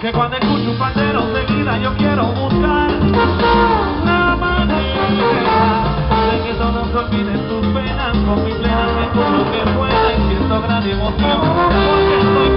que cuando escucho un pandero seguida yo quiero buscar la manera de que todos olviden tus penas con mi plena seguro que pueda y siento gran emoción porque estoy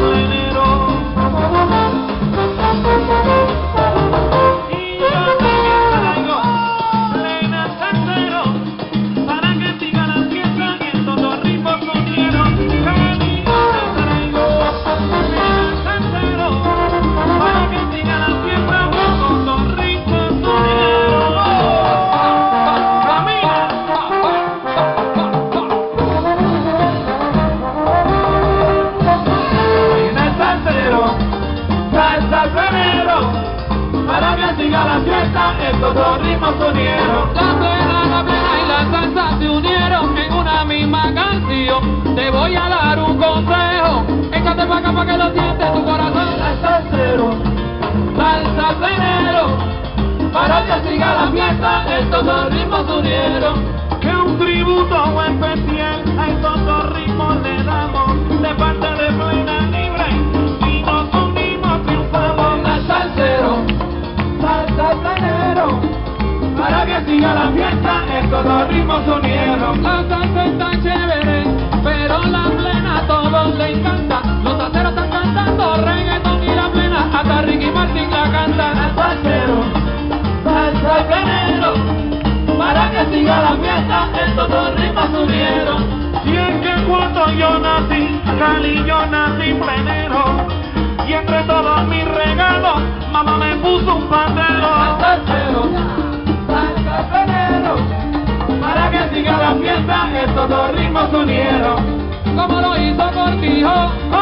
estos dos ritmos unieron. La plena, la plena y la salsa se unieron en una misma canción. Te voy a dar un consejo, échate pa' acá pa' que lo sientes tu corazón. Salsero, salsa plenero, para que siga la fiesta, estos dos ritmos unieron. fiesta en todos ritmos unieron. La salsa está chévere, pero la plena a todos le encanta. Los salseros están cantando reggaeton y la plena, hasta Ricky Martin la cantan. Al salsero, salsa plenero, para que siga la fiesta en todos ritmos unieron. Y es que cuando yo nací, Cali yo nací plenero, y entre todos mis regalos, mamá me puso un pandero. unieron, como lo hizo Cortijo. Oh.